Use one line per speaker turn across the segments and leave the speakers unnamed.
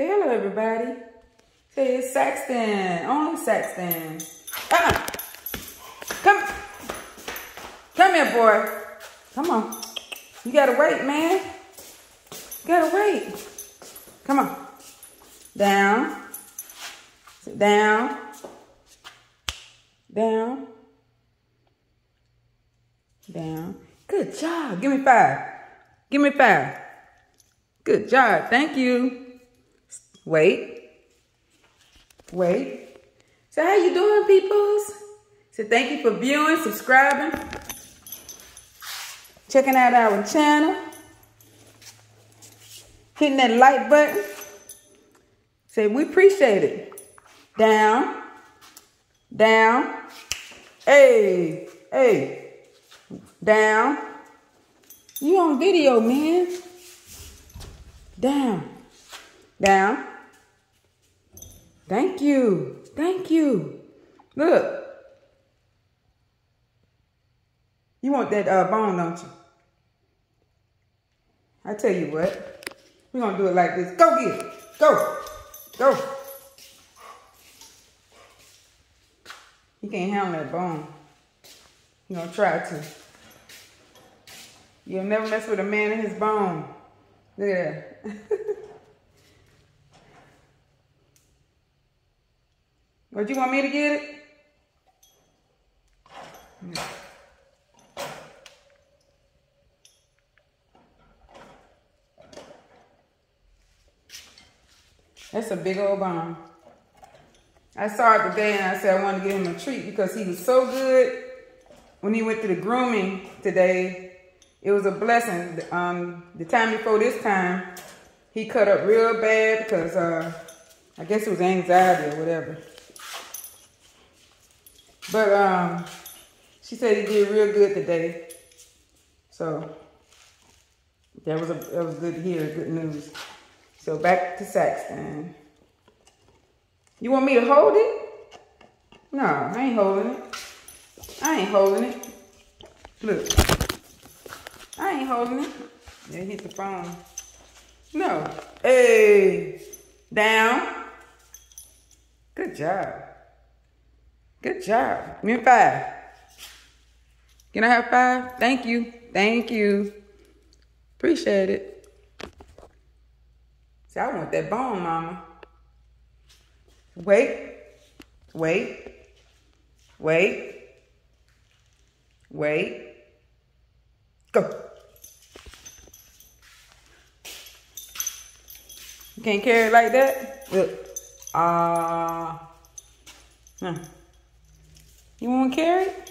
Say hello, everybody. Say it's Saxton. Only Saxton. Uh-uh. Come. Come here, boy. Come on. You gotta wait, man. You gotta wait. Come on. Down. Sit down. Down. Down. Good job. Give me five. Give me five. Good job. Thank you. Wait. Wait. So how you doing, peoples? So thank you for viewing, subscribing, checking out our channel, hitting that like button. Say we appreciate it. Down, down, hey, hey, down. You on video, man. Down, down. Thank you, thank you. Look. You want that uh, bone, don't you? I tell you what. We're going to do it like this. Go get it. Go. Go. He can't handle that bone. He gonna try to. You'll never mess with a man and his bone. Look at that. what you want me to get it? That's a big old bomb. I saw it today and I said I wanted to give him a treat because he was so good when he went to the grooming today. It was a blessing. Um, the time before this time, he cut up real bad because uh, I guess it was anxiety or whatever. But um, she said he did real good today. So that was a that was good to hear, good news. So back to Saxton. You want me to hold it? No, I ain't holding it. I ain't holding it. Look. I ain't holding it. Yeah, hit the phone. No. Hey. Down. Good job. Good job. Give me five. Can I have five? Thank you. Thank you. Appreciate it. See, I want that bone, mama. Wait, wait, wait, wait. Go. You can't carry it like that? Look. Ah. Uh. You want carry it?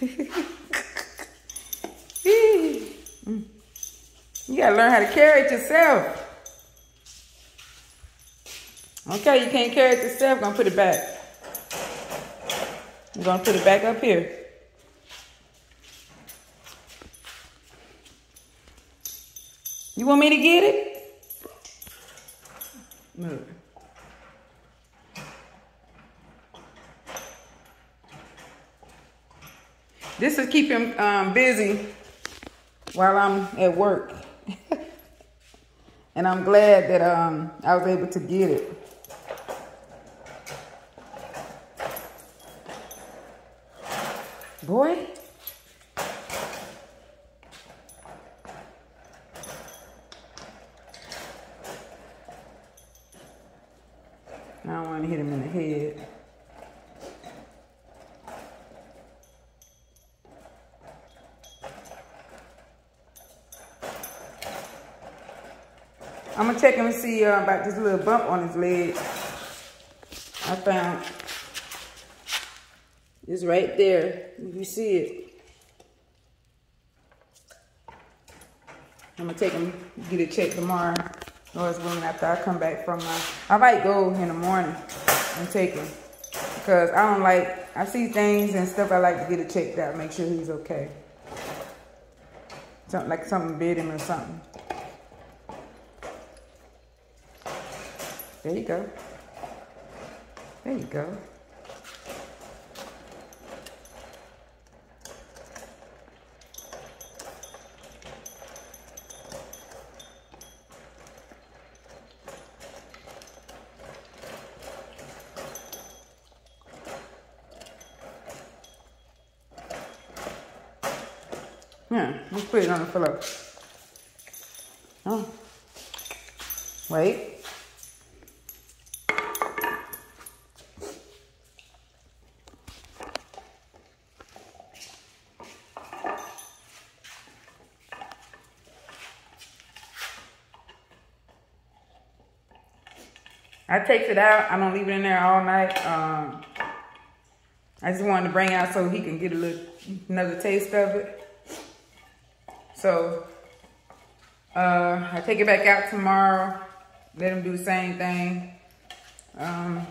You gotta learn how to carry it yourself. Okay, you can't carry it yourself. I'm gonna put it back. I'm gonna put it back up here. You want me to get it? This is keep him um, busy while I'm at work. and I'm glad that um, I was able to get it. Boy. I don't want to hit him in the head. I'm gonna check him and see uh, about this little bump on his leg. I found it's right there. You see it. I'm gonna take him, get it checked tomorrow. Lord's willing after I come back from my, I might go in the morning and take him. Because I don't like, I see things and stuff I like to get it checked out, make sure he's okay. Something like something bit him or something. There you go. There you go. Yeah, let's put it on the floor. Oh. Wait. I takes it out. I don't leave it in there all night. Um, I just wanted to bring out so he can get a little another taste of it. So uh, I take it back out tomorrow. Let him do the same thing. Um,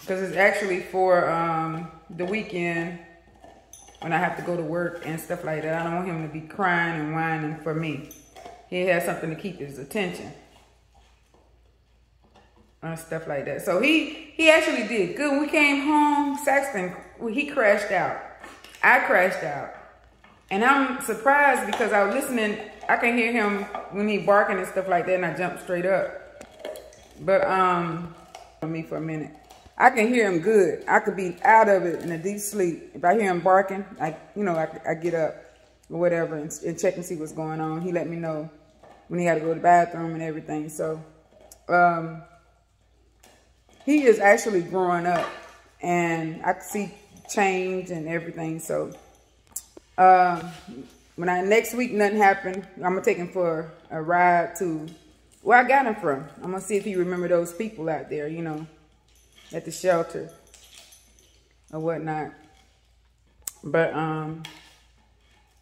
because it's actually for um, the weekend when I have to go to work and stuff like that. I don't want him to be crying and whining for me. He has something to keep his attention stuff like that. So he he actually did good. We came home, Saxton he crashed out. I crashed out, and I'm surprised because I was listening. I can hear him when he barking and stuff like that, and I jumped straight up. But um, for me for a minute, I can hear him good. I could be out of it in a deep sleep. If I hear him barking, I you know I, I get up or whatever and, and check and see what's going on. He let me know when he had to go to the bathroom and everything. So um he is actually growing up and I see change and everything. So uh, when I next week nothing happened, I'm gonna take him for a ride to where I got him from. I'm gonna see if he remember those people out there, you know, at the shelter or whatnot. But um,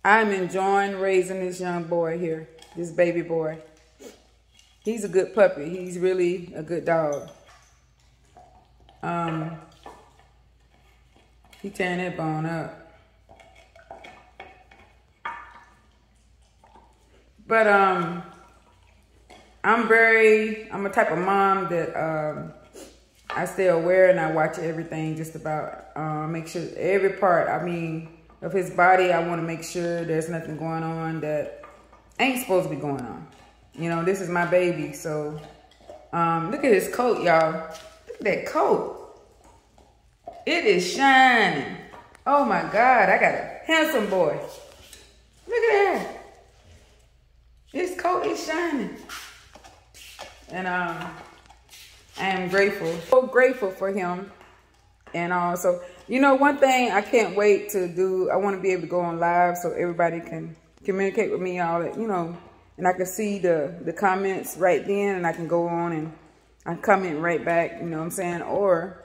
I'm enjoying raising this young boy here, this baby boy. He's a good puppy. He's really a good dog. Um, he tearing that bone up. But um, I'm very, I'm a type of mom that um, I stay aware and I watch everything just about, uh, make sure every part, I mean, of his body, I want to make sure there's nothing going on that ain't supposed to be going on. You know, this is my baby, so um, look at his coat, y'all. That coat. It is shining. Oh my God, I got a handsome boy. Look at that. His coat is shining. And um, I am grateful, so grateful for him. And also, you know, one thing I can't wait to do, I want to be able to go on live so everybody can communicate with me all that, you know, and I can see the, the comments right then and I can go on and I comment right back, you know what I'm saying? Or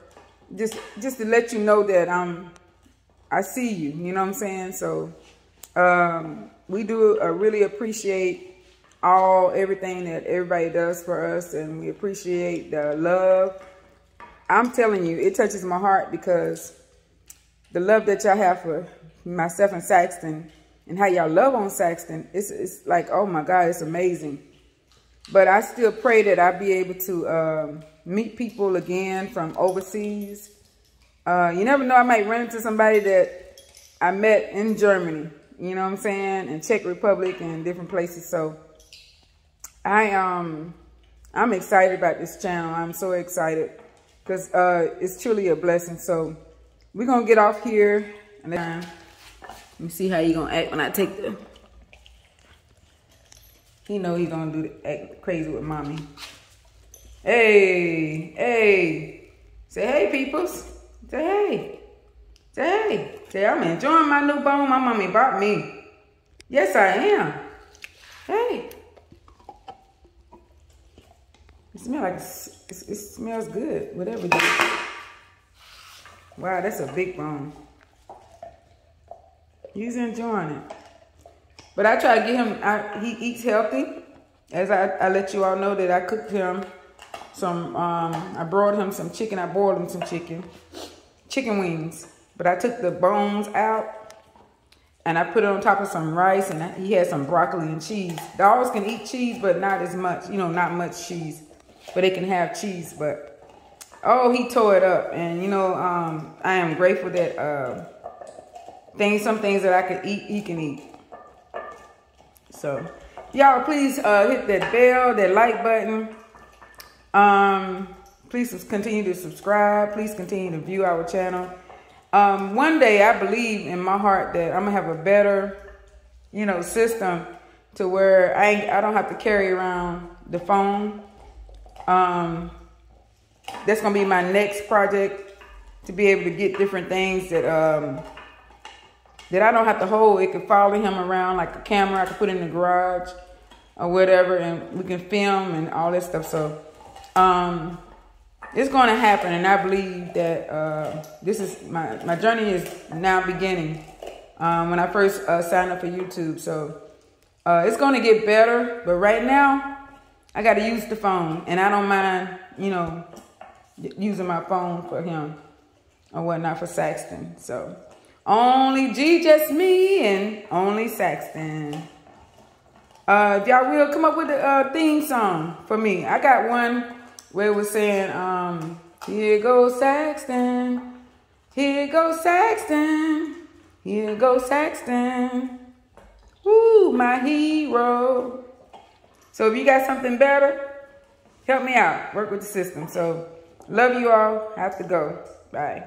just just to let you know that um I see you, you know what I'm saying? So um we do uh, really appreciate all everything that everybody does for us and we appreciate the love. I'm telling you, it touches my heart because the love that y'all have for myself and Saxton and how y'all love on Saxton, it's, it's like, oh my God, it's amazing. But I still pray that I be able to um, meet people again from overseas. Uh, you never know, I might run into somebody that I met in Germany, you know what I'm saying, and Czech Republic and different places. So I um I'm excited about this channel. I'm so excited because uh, it's truly a blessing. So we're gonna get off here and let me see how you gonna act when I take the. He know he gonna do act crazy with mommy. Hey, hey. Say hey, peoples. Say hey. Say hey. Say I'm enjoying my new bone my mommy bought me. Yes, I am. Hey. It smells like, it, it smells good, whatever it is. Wow, that's a big bone. He's enjoying it. But I try to get him, I, he eats healthy. As I, I let you all know that I cooked him some, um, I brought him some chicken. I boiled him some chicken, chicken wings. But I took the bones out and I put it on top of some rice and he had some broccoli and cheese. Dogs can eat cheese, but not as much, you know, not much cheese. But they can have cheese, but oh, he tore it up. And, you know, um, I am grateful that uh, things, some things that I could eat, he can eat. So, y'all please uh, hit that bell, that like button. Um, please continue to subscribe. Please continue to view our channel. um, one day I believe in my heart that I'm gonna have a better, you know, system to where I I don't have to carry around the phone. Um, that's gonna be my next project to be able to get different things that um, that I don't have to hold. It can follow him around like a camera. I can put in the garage or whatever, and we can film and all that stuff. So um, it's going to happen, and I believe that uh, this is my my journey is now beginning. Um, when I first uh, signed up for YouTube, so uh, it's going to get better. But right now, I got to use the phone, and I don't mind, you know, using my phone for him or whatnot for Saxton. So only G, just me, and only Saxton. Uh, if y'all will come up with a uh, theme song for me. I got one where it was saying, um, here goes Saxton, here goes Saxton, here goes Saxton. Woo, my hero. So if you got something better, help me out. Work with the system. So love you all. Have to go. Bye.